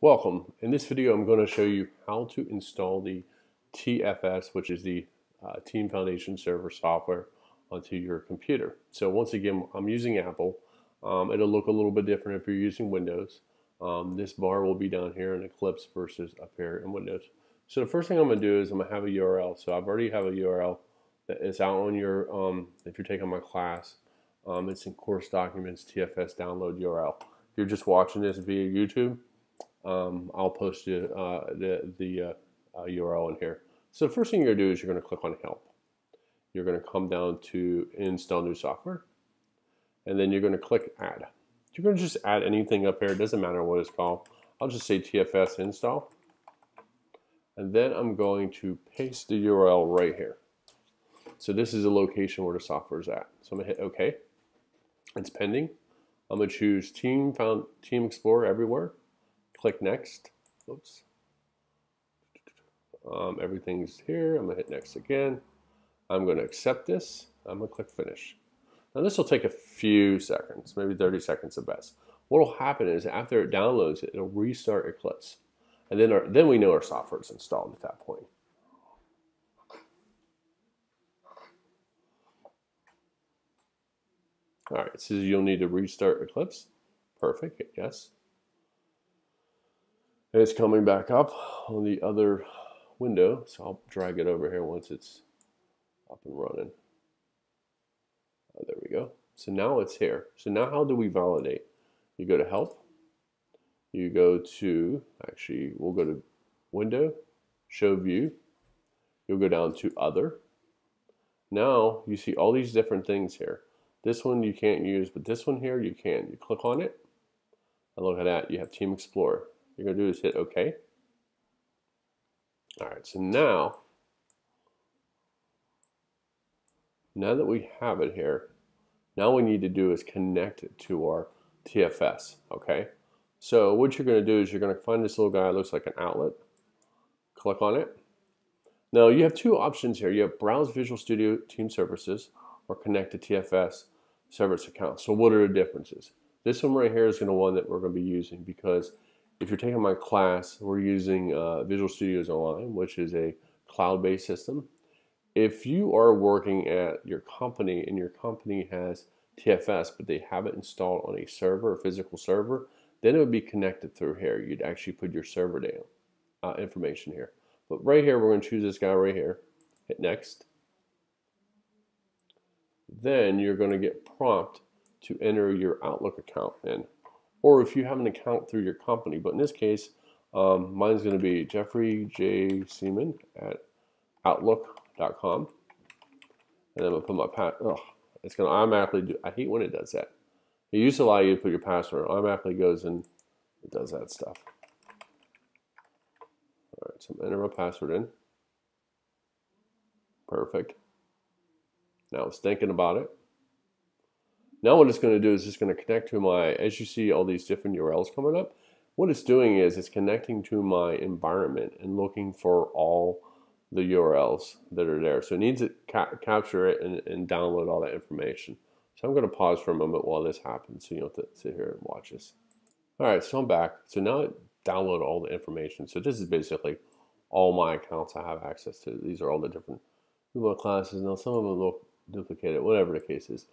Welcome. In this video, I'm going to show you how to install the TFS, which is the uh, Team Foundation Server software, onto your computer. So once again, I'm using Apple. Um, it'll look a little bit different if you're using Windows. Um, this bar will be down here in Eclipse versus up here in Windows. So the first thing I'm going to do is I'm going to have a URL. So I've already have a URL that is out on your, um, if you're taking my class, um, it's in course documents, TFS download URL. If you're just watching this via YouTube, um, I'll post you, uh, the, the uh, uh, URL in here. So the first thing you're going to do is you're going to click on help. You're going to come down to install new software and then you're going to click add. You're going to just add anything up here. It doesn't matter what it's called. I'll just say TFS install. And then I'm going to paste the URL right here. So this is the location where the software is at. So I'm gonna hit OK. It's pending. I'm gonna choose Team Found Team Explorer everywhere. Click Next. Oops. Um, everything's here. I'm gonna hit Next again. I'm gonna accept this. I'm gonna click Finish. Now this will take a few seconds, maybe 30 seconds at best. What will happen is after it downloads it, it'll restart Eclipse. And then, our, then we know our software is installed at that point. All right, says you'll need to restart Eclipse. Perfect, yes. And it's coming back up on the other window, so I'll drag it over here once it's up and running. Oh, there we go. So now it's here. So now how do we validate? You go to Help. You go to, actually, we'll go to Window, Show View. You'll go down to Other. Now you see all these different things here. This one you can't use, but this one here you can. You click on it, and look at that. You have Team Explorer. You're going to do is hit OK. All right, so now, now that we have it here, now we need to do is connect it to our TFS, okay? So what you're going to do is you're going to find this little guy looks like an outlet. Click on it. Now you have two options here. You have Browse Visual Studio Team Services or connect to TFS service account. So what are the differences? This one right here is going to one that we're going to be using because if you're taking my class, we're using uh, Visual Studios Online, which is a cloud-based system. If you are working at your company and your company has TFS, but they have it installed on a server, a physical server, then it would be connected through here. You'd actually put your server down uh, information here. But right here, we're going to choose this guy right here. Hit next then you're going to get prompt to enter your Outlook account in. Or if you have an account through your company, but in this case, um, mine's going to be Jeffrey J. Seaman at Outlook.com. And I'm going to put my pat. Oh, it's going to automatically do. I hate when it does that. It used to allow you to put your password. It automatically goes and it does that stuff. All right, so I'm enter my password in. Perfect. Now it's thinking about it. Now what it's going to do is it's going to connect to my, as you see all these different URLs coming up, what it's doing is it's connecting to my environment and looking for all the URLs that are there. So it needs to ca capture it and, and, download all that information. So I'm going to pause for a moment while this happens so you don't have to sit here and watch this. All right, so I'm back. So now it download all the information. So this is basically all my accounts I have access to. These are all the different Google classes. Now some of them look duplicated, whatever the case is.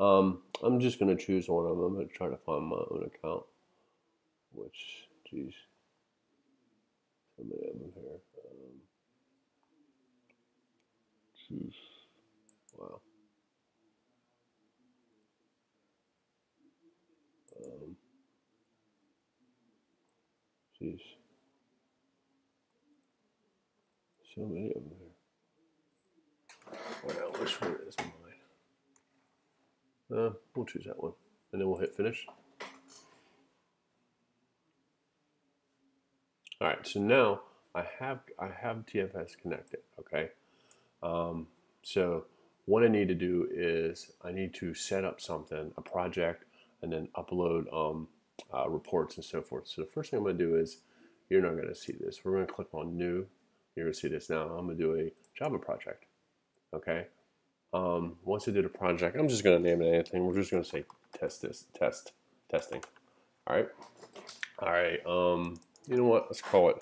Um, I'm just going to choose one of them. To try to find my own account, which, geez, so many of them here. Um, geez, wow. Um, geez, so many of them here. Well, which one is mine? Uh, we'll choose that one, and then we'll hit finish. All right, so now I have I have TFS connected. Okay, um, so what I need to do is I need to set up something, a project, and then upload um, uh, reports and so forth. So the first thing I'm going to do is you're not going to see this. We're going to click on New. You're going to see this now. I'm going to do a Java project okay? Um, once I do the project, I'm just going to name it anything. We're just going to say test this, test, testing. All right. All right. Um, you know what, let's call it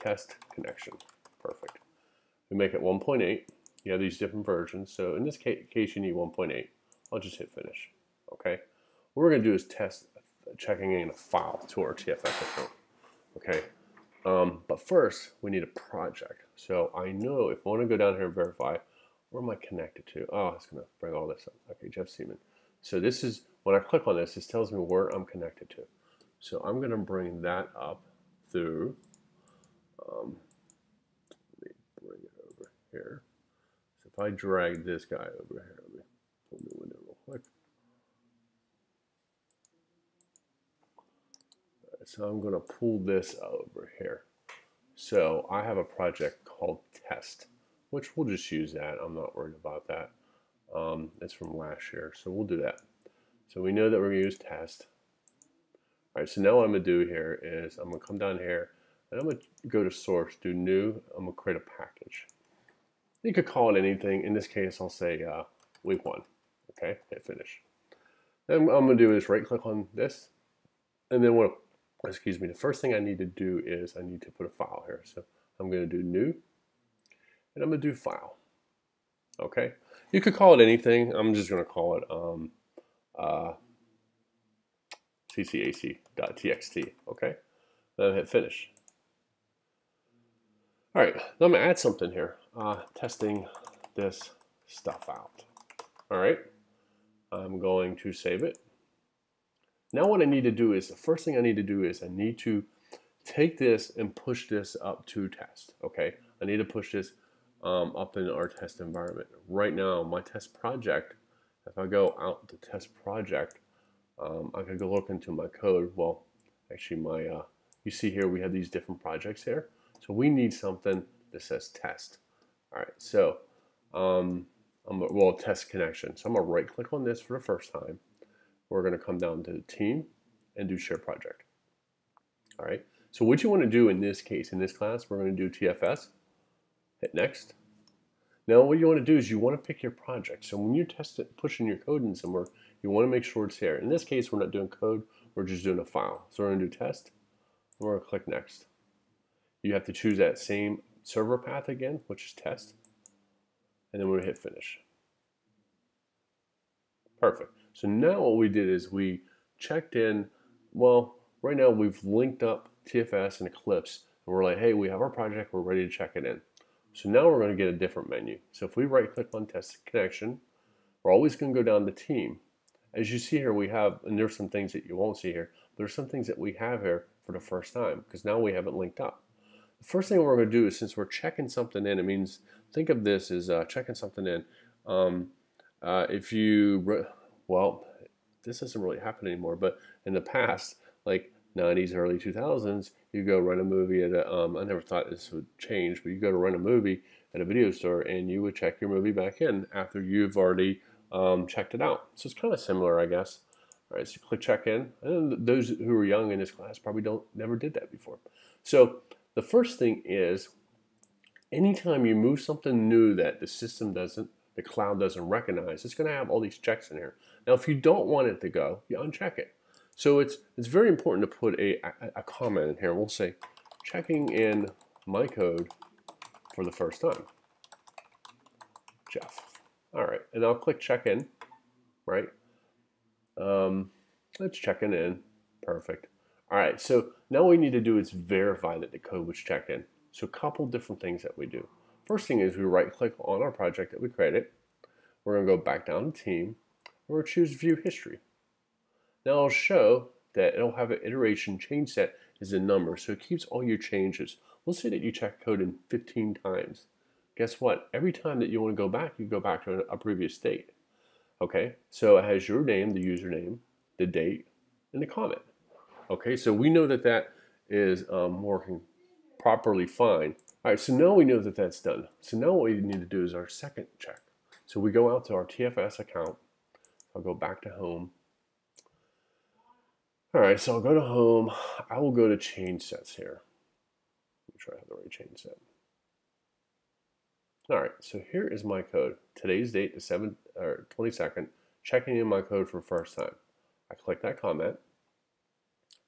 test connection. Perfect. We make it 1.8. You have these different versions. So in this case, you need 1.8. I'll just hit finish. Okay. What we're going to do is test checking in a file to our TFS account. Okay. Um, but first, we need a project. So I know if I want to go down here and verify, where am I connected to? Oh, it's going to bring all this up. Okay, Jeff Seaman. So this is, when I click on this, this tells me where I'm connected to. So I'm going to bring that up through, um, let me bring it over here. So if I drag this guy over here, let me pull the window real quick. so I'm going to pull this over here. So I have a project called test, which we'll just use that. I'm not worried about that. Um, it's from last year, so we'll do that. So we know that we're going to use test. All right, so now what I'm going to do here is I'm going to come down here and I'm going to go to source, do new, I'm going to create a package. You could call it anything. In this case, I'll say uh, week one. Okay, hit finish. Then what I'm going to do is right click on this and then what excuse me, the first thing I need to do is I need to put a file here. So I'm going to do new, and I'm going to do file. Okay, you could call it anything. I'm just going to call it um, uh. Okay, then hit finish. All right, now I'm going to add something here. Uh, testing this stuff out. All right, I'm going to save it. Now what I need to do is, the first thing I need to do is I need to take this and push this up to test, okay? I need to push this um, up in our test environment. Right now, my test project, if I go out to test project, um, I can go look into my code. Well, actually my, uh, you see here we have these different projects here. So we need something that says test. All right, so um, I'm a, well, test connection. So I'm gonna right click on this for the first time we're going to come down to the team and do share project. All right. So what you want to do in this case, in this class, we're going to do TFS. Hit next. Now what you want to do is you want to pick your project. So when you're testing, pushing your code in somewhere, you want to make sure it's here. In this case, we're not doing code. We're just doing a file. So we're going to do test. And we're going to click next. You have to choose that same server path again, which is test. And then we're going to hit finish. Perfect. So now what we did is we checked in, well, right now we've linked up TFS and Eclipse, and we're like, hey, we have our project, we're ready to check it in. So now we're going to get a different menu. So if we right click on test connection, we're always going to go down to team. As you see here, we have, and there's some things that you won't see here, there's some things that we have here for the first time because now we haven't linked up. The first thing we're going to do is since we're checking something in, it means, think of this as uh, checking something in. Um, uh, if you well, this doesn't really happen anymore. But in the past, like 90s, early 2000s, you go rent a movie at a, um, I never thought this would change, but you go to rent a movie at a video store and you would check your movie back in after you've already um, checked it out. So it's kind of similar, I guess. All right, so click check in. And those who are young in this class probably don't never did that before. So the first thing is anytime you move something new that the system doesn't the cloud doesn't recognize, it's going to have all these checks in here. Now, if you don't want it to go, you uncheck it. So it's it's very important to put a, a, comment in here. We'll say, checking in my code for the first time. Jeff. All right, and I'll click check in, right? Um, let's check in in. Perfect. All right, so now what we need to do is verify that the code was checked in. So a couple different things that we do. First thing is we right click on our project that we created. We're going to go back down to team. We're going to choose view history. Now I'll show that it'll have an iteration change set is a number, so it keeps all your changes. Let's say that you check code in 15 times. Guess what? Every time that you want to go back, you go back to a previous state. Okay, so it has your name, the username, the date, and the comment. Okay, so we know that that is um, working properly fine. All right, so now we know that that's done. So now what we need to do is our second check. So we go out to our TFS account. I'll go back to home. All right, so I'll go to home. I will go to change sets here. Make sure I have the right change set. All right, so here is my code. Today's date is 7 or 22nd. Checking in my code for first time. I click that comment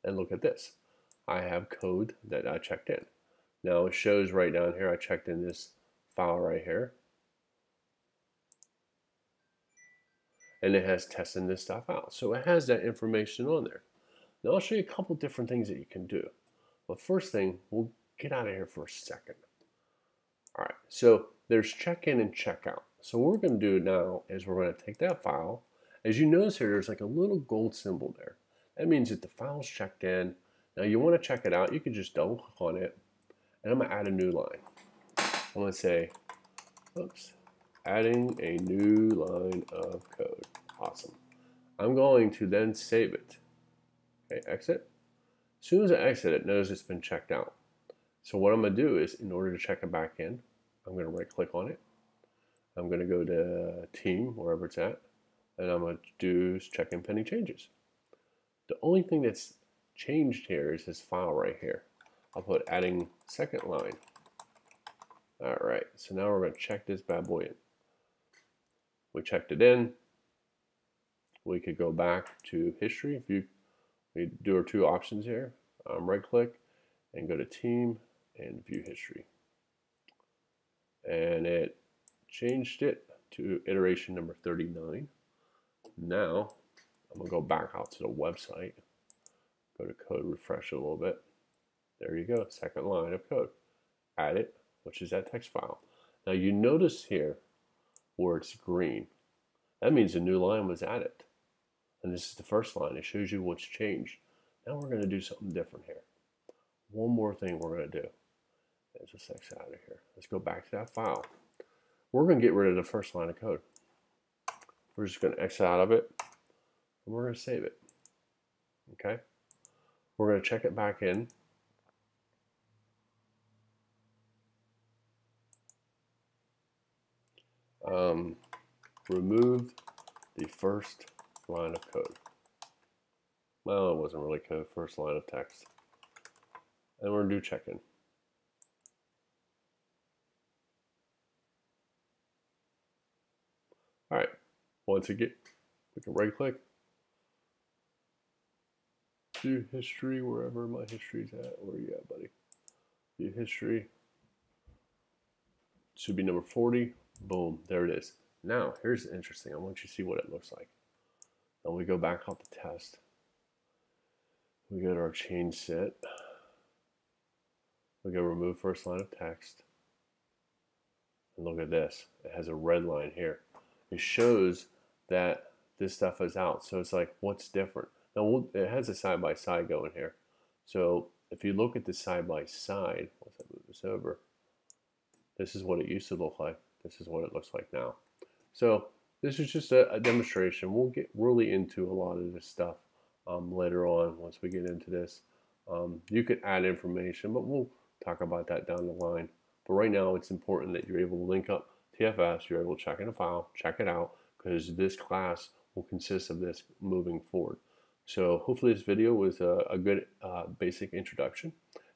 and look at this. I have code that I checked in. Now it shows right down here, I checked in this file right here. And it has testing this stuff out. So it has that information on there. Now I'll show you a couple different things that you can do. But first thing, we'll get out of here for a second. All right, so there's check-in and check-out. So what we're going to do now is we're going to take that file. As you notice here, there's like a little gold symbol there. That means that the file's checked in. Now you want to check it out, you can just double click on it. And I'm to add a new line. I'm to say, oops, adding a new line of code. Awesome. I'm going to then save it. Okay, exit. As soon as I exit it, notice it's been checked out. So what I'm going to do is, in order to check it back in, I'm going to right click on it. I'm going to go to team, wherever it's at, and I'm going to do check in pending changes. The only thing that's changed here is this file right here. I'll put adding second line. All right, so now we're going to check this bad boy in. We checked it in. We could go back to history. You we do our two options here, um, right click and go to team and view history. And it changed it to iteration number 39. Now I'm gonna go back out to the website, go to code, refresh a little bit. There you go, second line of code. Add it, which is that text file. Now you notice here where it's green. That means a new line was added. And this is the first line. It shows you what's changed. Now we're going to do something different here. One more thing we're going to do. Let's just exit out of here. Let's go back to that file. We're going to get rid of the first line of code. We're just going to exit out of it. And we're going to save it. Okay? We're going to check it back in. Um, remove the first line of code. Well, it wasn't really code, first line of text. And we're to do check-in. All right, once again, we can right click, view history, wherever my history's at. Where you at, buddy? View history. Should be number 40. Boom, there it is. Now, here's interesting. I want you to see what it looks like. And we go back out the test. We go to our change set. We go remove first line of text. And look at this. It has a red line here. It shows that this stuff is out. So it's like, what's different? Now, it has a side-by-side -side going here. So if you look at the side-by-side, -side, once I move this over, this is what it used to look like. This is what it looks like now. So this is just a, a, demonstration. We'll get really into a lot of this stuff um, later on once we get into this. Um, you could add information, but we'll talk about that down the line. But right now, it's important that you're able to link up TFS, you're able to check in a file, check it out, because this class will consist of this moving forward. So hopefully this video was a, a good uh, basic introduction.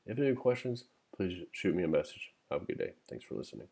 If you have any questions, please shoot me a message. Have a good day. Thanks for listening.